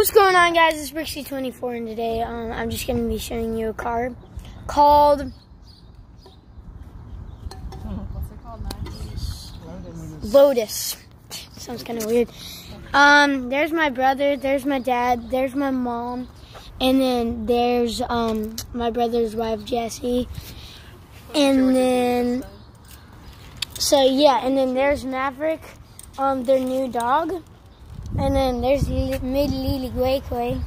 What's going on, guys? It's Brixie24, and today um, I'm just going to be showing you a car called now? Lotus. Sounds kind of weird. Um, there's my brother, there's my dad, there's my mom, and then there's um, my brother's wife, Jessie. And then, so yeah, and then there's Maverick, um, their new dog. And then there's Mid Lily Gueque.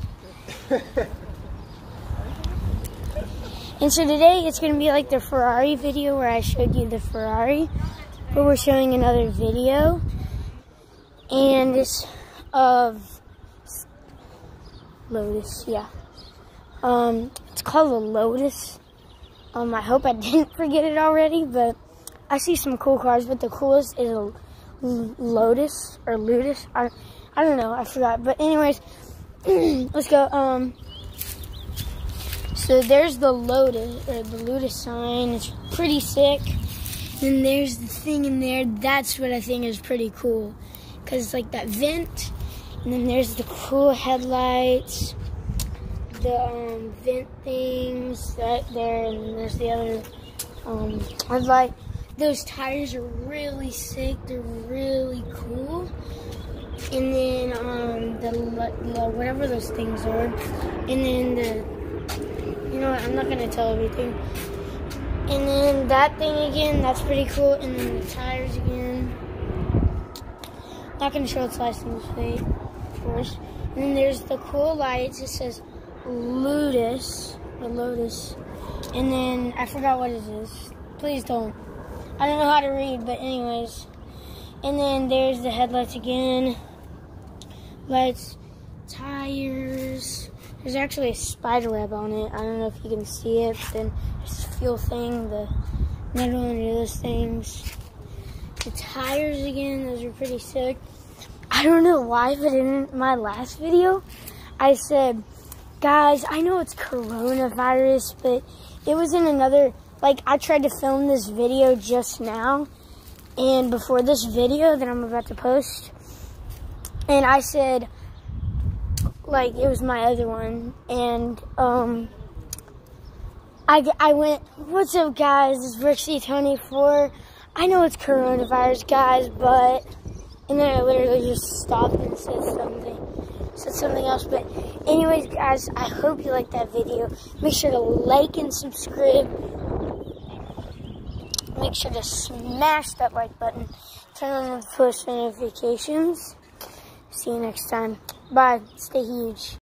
And so today it's going to be like the Ferrari video where I showed you the Ferrari, but we're showing another video. And it's of Lotus, yeah. Um, it's called the Lotus. Um, I hope I didn't forget it already, but I see some cool cars, but the coolest is a Lotus or Ludus. I, I don't know, I forgot. But anyways, let's go. Um, so there's the Lotus or the Lotus sign. It's pretty sick. And there's the thing in there. That's what I think is pretty cool, cause it's like that vent. And then there's the cool headlights, the um, vent things right there, and there's the other um, headlight. Those tires are really sick. They're really cool. And then um, the, the whatever those things are, and then the you know what? I'm not gonna tell everything. And then that thing again, that's pretty cool. And then the tires again. Not gonna show its license plate, of course. And then there's the cool lights. It says Lotus, or Lotus. And then I forgot what it is. Please don't. I don't know how to read, but anyways. And then there's the headlights again. Lights, tires. There's actually a spider web on it. I don't know if you can see it, then there's the fuel thing, the metal and those things. The tires again, those are pretty sick. I don't know why, but in my last video, I said, guys, I know it's coronavirus, but it was in another, like, I tried to film this video just now, and before this video that I'm about to post, and I said, like, it was my other one, and, um, I, I went, what's up, guys, it's Brixie24, I know it's coronavirus, guys, but, and then I literally just stopped and said something, said something else, but anyways, guys, I hope you liked that video, make sure to like and subscribe, make sure to smash that like button, turn on the post notifications, see you next time, bye, stay huge.